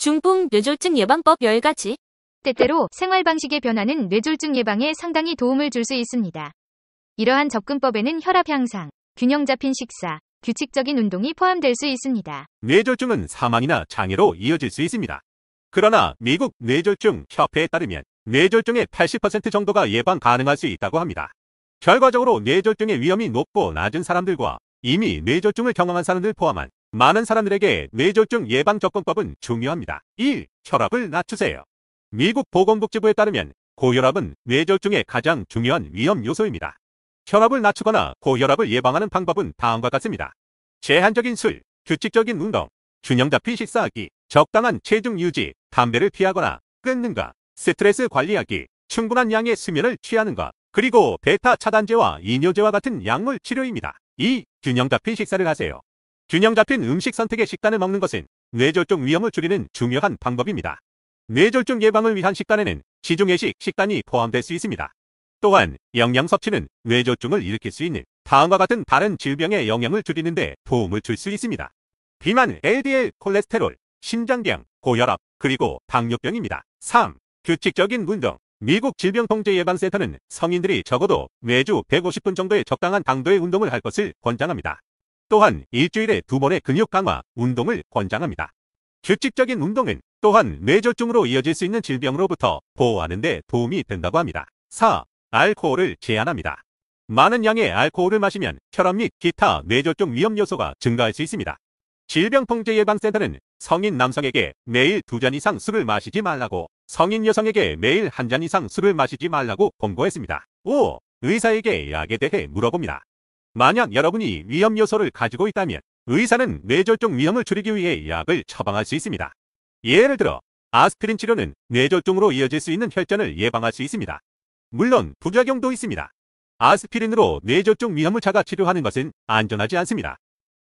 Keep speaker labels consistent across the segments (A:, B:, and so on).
A: 중풍 뇌졸중 예방법 10가지.
B: 때때로 생활 방식의 변화는 뇌졸중 예방에 상당히 도움을 줄 수 있습니다. 이러한 접근법에는 혈압 향상, 균형 잡힌 식사, 규칙적인 운동이 포함될 수 있습니다.
C: 뇌졸중은 사망이나 장애로 이어질 수 있습니다. 그러나 미국 뇌졸중 협회에 따르면 뇌졸중의 80% 정도가 예방 가능할 수 있다고 합니다. 결과적으로 뇌졸중의 위험이 높고 낮은 사람들과 이미 뇌졸중을 경험한 사람들 포함한 많은 사람들에게 뇌졸중 예방 접근법은 중요합니다. 1. 혈압을 낮추세요. 미국 보건복지부에 따르면 고혈압은 뇌졸중의 가장 중요한 위험 요소입니다. 혈압을 낮추거나 고혈압을 예방하는 방법은 다음과 같습니다. 제한적인 술, 규칙적인 운동, 균형 잡힌 식사하기, 적당한 체중 유지, 담배를 피하거나 끊는 것, 스트레스 관리하기, 충분한 양의 수면을 취하는 것, 그리고 베타 차단제와 이뇨제와 같은 약물 치료입니다. 2. 균형 잡힌 식사를 하세요. 균형 잡힌 음식 선택의 식단을 먹는 것은 뇌졸중 위험을 줄이는 중요한 방법입니다. 뇌졸중 예방을 위한 식단에는 지중해식 식단이 포함될 수 있습니다. 또한 영양 섭취는 뇌졸중을 일으킬 수 있는 다음과 같은 다른 질병의 영향을 줄이는 데 도움을 줄 수 있습니다. 비만, LDL, 콜레스테롤, 심장병, 고혈압, 그리고 당뇨병입니다. 3. 규칙적인 운동. 미국 질병통제예방센터는 성인들이 적어도 매주 150분 정도의 적당한 강도의 운동을 할 것을 권장합니다. 또한 일주일에 두 번의 근육 강화 운동을 권장합니다. 규칙적인 운동은 또한 뇌졸중으로 이어질 수 있는 질병으로부터 보호하는 데 도움이 된다고 합니다. 4. 알코올을 제한합니다. 많은 양의 알코올을 마시면 혈압 및 기타 뇌졸중 위험 요소가 증가할 수 있습니다. 질병통제예방센터는 성인 남성에게 매일 두 잔 이상 술을 마시지 말라고 성인 여성에게 매일 한 잔 이상 술을 마시지 말라고 권고했습니다. 5. 의사에게 약에 대해 물어봅니다. 만약 여러분이 위험 요소를 가지고 있다면 의사는 뇌졸중 위험을 줄이기 위해 약을 처방할 수 있습니다. 예를 들어 아스피린 치료는 뇌졸중으로 이어질 수 있는 혈전을 예방할 수 있습니다. 물론 부작용도 있습니다. 아스피린으로 뇌졸중 위험을 자가 치료하는 것은 안전하지 않습니다.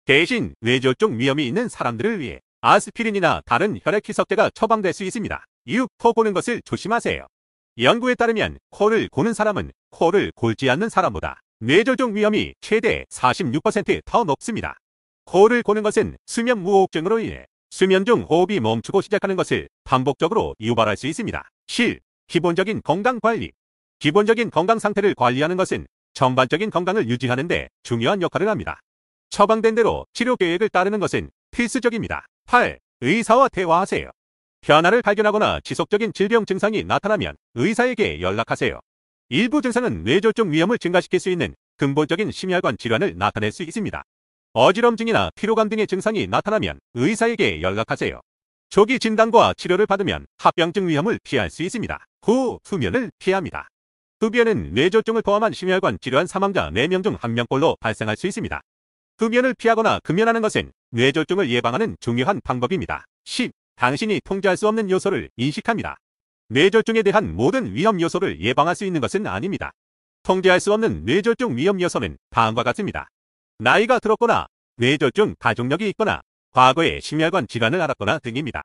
C: 대신 뇌졸중 위험이 있는 사람들을 위해 아스피린이나 다른 혈액 희석제가 처방될 수 있습니다. 이후 코 고는 것을 조심하세요. 연구에 따르면 코를 고는 사람은 코를 골지 않는 사람보다 뇌졸중 위험이 최대 46%더 높습니다. 코를 고는 것은 수면 무호흡증으로 인해 수면 중 호흡이 멈추고 시작하는 것을 반복적으로 유발할 수 있습니다. 실, 기본적인 건강 관리. 기본적인 건강 상태를 관리하는 것은 전반적인 건강을 유지하는 데 중요한 역할을 합니다. 처방된 대로 치료 계획을 따르는 것은 필수적입니다. 8. 의사와 대화하세요. 변화를 발견하거나 지속적인 질병 증상이 나타나면 의사에게 연락하세요. 일부 증상은 뇌졸중 위험을 증가시킬 수 있는 근본적인 심혈관 질환을 나타낼 수 있습니다. 어지럼증이나 피로감 등의 증상이 나타나면 의사에게 연락하세요. 조기 진단과 치료를 받으면 합병증 위험을 피할 수 있습니다. 후, 수면을 피합니다. 흡연은 뇌졸중을 포함한 심혈관 질환 사망자 4명 중 1명꼴로 발생할 수 있습니다. 흡연을 피하거나 금연하는 것은 뇌졸중을 예방하는 중요한 방법입니다. 10. 당신이 통제할 수 없는 요소를 인식합니다. 뇌졸중에 대한 모든 위험 요소를 예방할 수 있는 것은 아닙니다. 통제할 수 없는 뇌졸중 위험 요소는 다음과 같습니다. 나이가 들었거나 뇌졸중 가족력이 있거나 과거에 심혈관 질환을 앓았거나 등입니다.